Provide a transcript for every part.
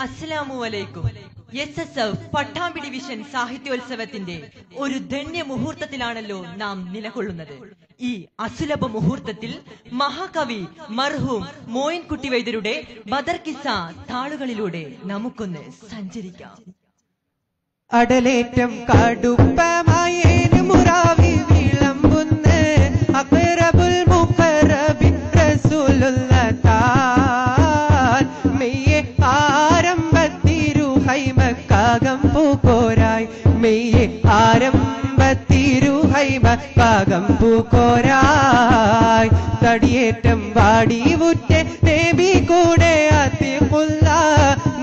السلام عليكم. S S F Pattambi division സാഹിത്യോത്സവത്തിന്റെ ഒരു ധന്യ മുഹൂർത്തത്തിലാണല്ലോ നാം നിലകൊള്ളുന്നത്. ഈ അസുലഭ മുഹൂർത്തത്തിൽ മഹാകവി മർഹൂം മോയിൻകുട്ടി വൈദ്യരുടെ ബദർ കിസ താളുകളിലൂടെ നമുക്കൊന്ന് സഞ്ചരിക്കാം. അടലേറ്റം കടുപ്പമായേന് മുറാവി ആരംഭത്തിരുഹൈമക്കാകം പൂക്കോരായി തടിയേറ്റം വാടി മുറ്റെ ദേവി കൂടെ അതിക്കുള്ള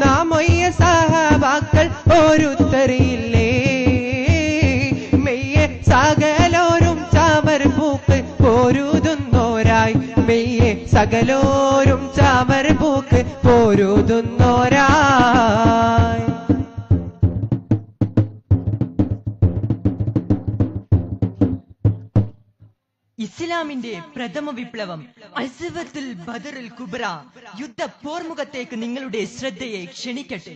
നാമൊയ്യ സഹബാക്കൾ ഒരുത്തറിയില്ലേ സകലോരും ചാമർ പൂക്ക് പോരുതുന്നോരായി. മെയ്യെ സകലോരും ചാമർ പൂക്ക് പോരുതുന്നോരായി. ഇസ്ലാമിന്റെ പ്രഥമ വിപ്ലവം അസുവത്തുൽ ബദറുൽ കുബ്ര. യുദ്ധ പോർമുഖത്തേക്ക് നിങ്ങളുടെ ശ്രദ്ധയെ ക്ഷണിക്കട്ടെ.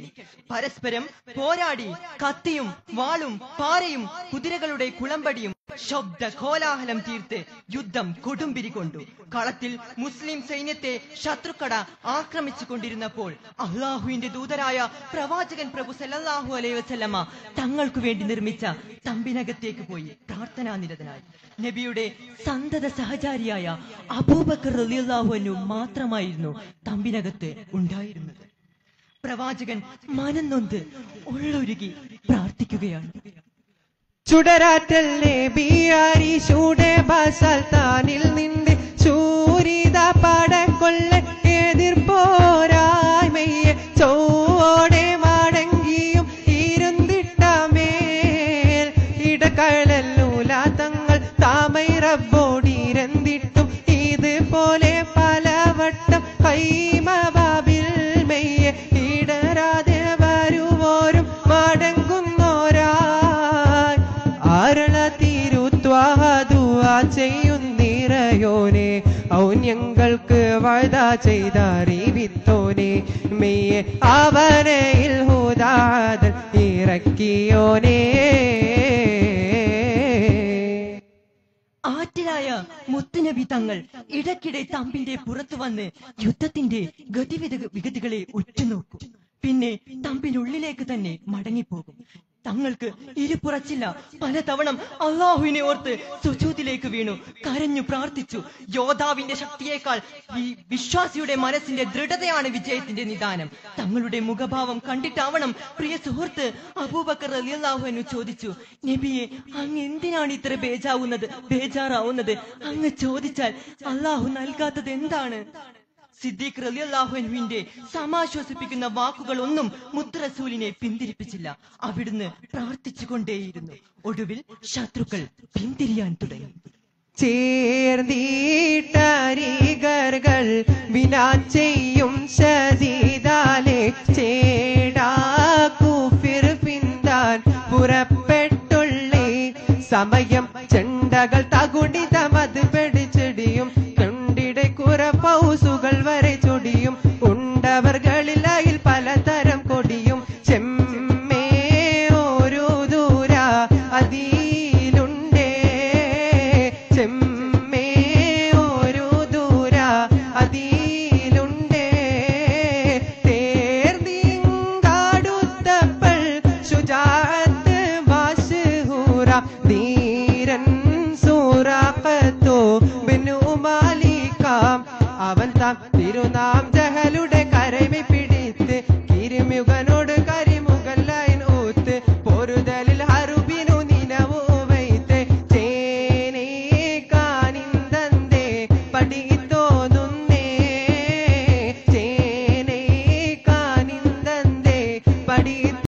പരസ്പരം പോരാടി കത്തിയും വാളും പാറയും കുതിരകളുടെ കുളമ്പടിയും ശബ്ദ കോലാഹലം തീർത്ത് യുദ്ധം കൊടുമ്പിരി കൊണ്ടു. കളത്തിൽ മുസ്ലിം സൈന്യത്തെ ശത്രുക്കട ആക്രമിച്ചു കൊണ്ടിരുന്നപ്പോൾ അള്ളാഹുവിന്റെ ദൂതരായ പ്രവാചകൻ പ്രഭു സല്ലല്ലാഹു അലൈ വസല്ലമ തങ്ങൾക്കു വേണ്ടി നിർമ്മിച്ച തമ്പിനകത്തേക്ക് പോയി പ്രാർത്ഥനാ നിരതനായി. നബിയുടെ സന്തത സഹചാരിയായ അബൂബക്കർ റളിയല്ലാഹു അൻഹു മാത്രമായിരുന്നു തമ്പിനകത്ത് ഉണ്ടായിരുന്നത്. പ്രവാചകൻ മനന്നൊന്ത് ഉള്ളൊരുകി പ്രാർത്ഥിക്കുകയാണ്. ചുടരാറ്റല്ലേ ബിയാരി ചൂടെ ബസാൽ താനിൽ നിന്റെ ചൂരിത പടക്കൊള്ള ചെയ്യുന്നിറയോനെ ഔന്യങ്ങൾക്ക് വഴുത ചെയ്തറിവിത്തോനെ മെയ്യെ അവനയിൽ ഹുദാദൽ ഇറക്കിയോനെ. ആറ്റിലായ മുത്തുനബി തങ്ങൾ ഇടയ്ക്കിടെ തമ്പിന്റെ പുറത്തു വന്ന് യുദ്ധത്തിന്റെ ഗതിവിധ വിഗതികളെ ഉറ്റുനോക്കും. പിന്നെ തമ്പിനുള്ളിലേക്ക് തന്നെ മടങ്ങിപ്പോകും. തങ്ങൾക്ക് ഇരുപുറച്ചില്ല പലതവണ അള്ളാഹുവിനെ ഓർത്ത് സുജൂതിലേക്ക് വീണു. കരഞ്ഞു പ്രാർത്ഥിച്ചു. യോദ്ധാവിന്റെ ശക്തിയേക്കാൾ ഈ വിശ്വാസിയുടെ മനസ്സിന്റെ ദൃഢതയാണ് വിജയത്തിന്റെ നിദാനം. തങ്ങളുടെ മുഖഭാവം കണ്ടിട്ടാവണം പ്രിയ സുഹൃത്ത് അബൂബക്കർ അൻഹു ചോദിച്ചു നബിയെ അങ്ങ് എന്തിനാണ് ഇത്ര ബേജാവുന്നത് ബേജാറാവുന്നത്? അങ്ങ് ചോദിച്ചാൽ അള്ളാഹു നൽകാത്തത് എന്താണ്? സിദ്ദീഖ് റളിയല്ലാഹുവിന്റെ സമാശ്വസിപ്പിക്കുന്ന വാക്കുകളൊന്നും മുത്തറസൂലിനെ പിന്തിരിപ്പിച്ചില്ല. അവിടുന്ന് പ്രവർത്തിച്ചുകൊണ്ടേയിരുന്നു ഒടുവിൽ ശത്രുക്കൾ പിന്തിരിയാൻ തുടങ്ങി. ചേർന്നീട്ടരികർകൾ വിനാ ചെയ്യും ശരീതാലെ ചേടാക്കുഫിർ പിന്താൻ പുറപ്പെട്ടുള്ളേ. സമയം ചെണ്ടകൾ തകുടിതമത് പിടിച്ചിടിയും അവൻ തിരുനാം ജഹലുടെ